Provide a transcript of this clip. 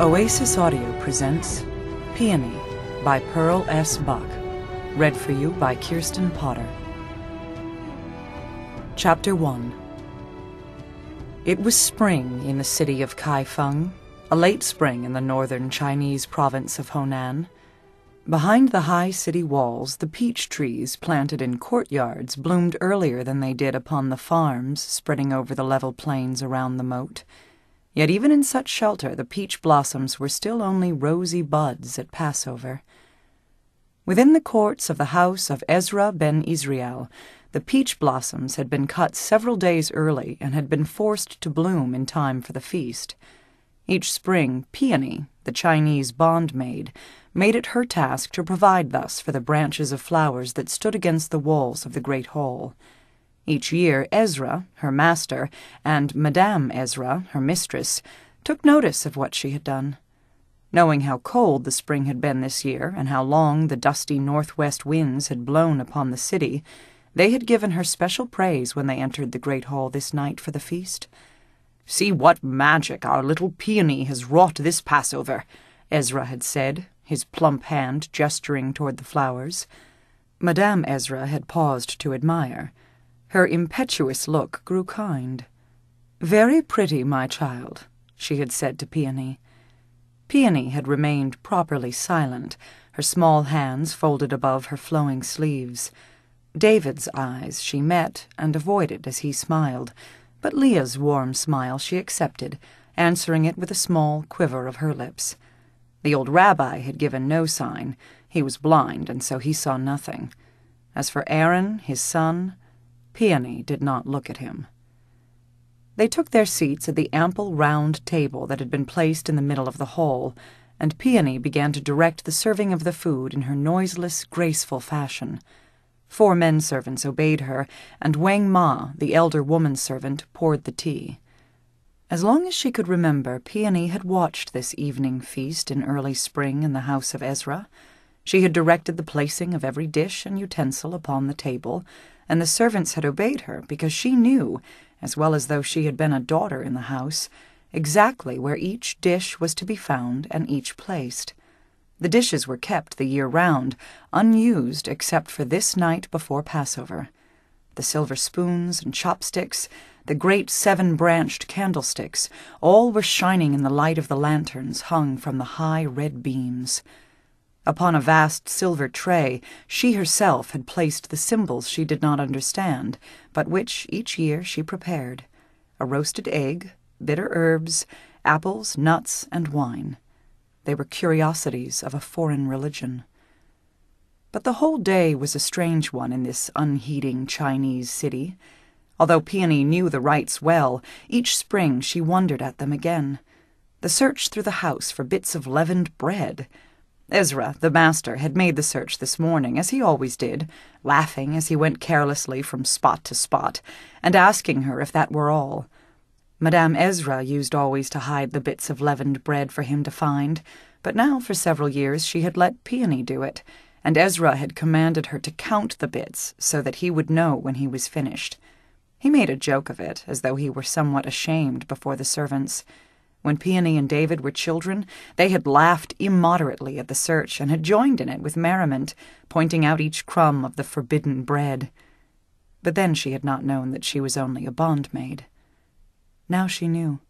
Oasis Audio presents Peony by Pearl S. Buck. Read for you by Kirsten Potter. Chapter 1 It was spring in the city of Kaifeng, a late spring in the northern Chinese province of Honan. Behind the high city walls, the peach trees planted in courtyards bloomed earlier than they did upon the farms spreading over the level plains around the moat. Yet even in such shelter, the peach blossoms were still only rosy buds at Passover. Within the courts of the house of Ezra ben Israel, the peach blossoms had been cut several days early and had been forced to bloom in time for the feast. Each spring, Peony, the Chinese bondmaid, made it her task to provide thus for the branches of flowers that stood against the walls of the great hall. Each year, Ezra, her master, and Madame Ezra, her mistress, took notice of what she had done. Knowing how cold the spring had been this year, and how long the dusty northwest winds had blown upon the city, they had given her special praise when they entered the great hall this night for the feast. See what magic our little peony has wrought this Passover, Ezra had said, his plump hand gesturing toward the flowers. Madame Ezra had paused to admire. Her impetuous look grew kind. Very pretty, my child, she had said to Peony. Peony had remained properly silent, her small hands folded above her flowing sleeves. David's eyes she met and avoided as he smiled, but Leah's warm smile she accepted, answering it with a small quiver of her lips. The old rabbi had given no sign. He was blind, and so he saw nothing. As for Aaron, his son, Peony did not look at him. They took their seats at the ample round table that had been placed in the middle of the hall, and Peony began to direct the serving of the food in her noiseless, graceful fashion. Four men servants obeyed her, and Wang Ma, the elder woman servant, poured the tea. As long as she could remember, Peony had watched this evening feast in early spring in the house of Ezra. She had directed the placing of every dish and utensil upon the table, and the servants had obeyed her because she knew, as well as though she had been a daughter in the house, exactly where each dish was to be found and each placed. The dishes were kept the year round, unused except for this night before Passover. The silver spoons and chopsticks, the great seven branched candlesticks, all were shining in the light of the lanterns hung from the high red beams. Upon a vast silver tray, she herself had placed the symbols she did not understand, but which each year she prepared a roasted egg, bitter herbs, apples, nuts, and wine. They were curiosities of a foreign religion. But the whole day was a strange one in this unheeding Chinese city. Although Peony knew the rites well, each spring she wondered at them again. The search through the house for bits of leavened bread, Ezra, the master, had made the search this morning, as he always did, laughing as he went carelessly from spot to spot, and asking her if that were all. Madame Ezra used always to hide the bits of leavened bread for him to find, but now for several years she had let Peony do it, and Ezra had commanded her to count the bits so that he would know when he was finished. He made a joke of it, as though he were somewhat ashamed before the servants. When Peony and David were children, they had laughed immoderately at the search and had joined in it with merriment, pointing out each crumb of the forbidden bread. But then she had not known that she was only a bondmaid. Now she knew.